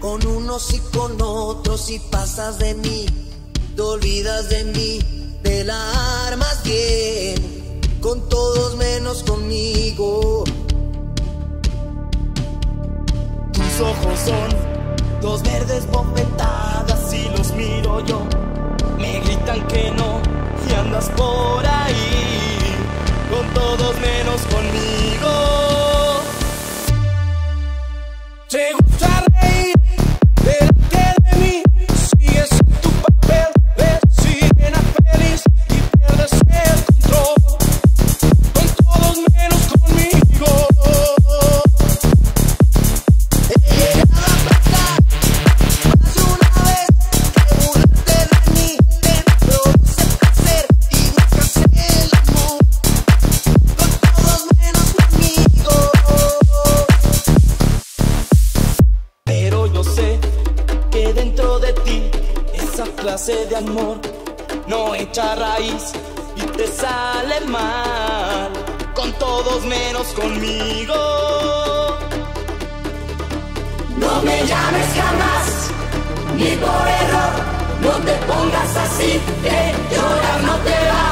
con unos y con otros y pasas de mí, te olvidas de mí, te la armas bien, con todos menos conmigo. Tus ojos son dos verdes bofetadas y los miro yo. Me gritan que no y andas por ahí, clase de amor no echa raíz y te sale mal con todos menos conmigo. No me llames jamás, ni por error, no te pongas así, que llorar no te va.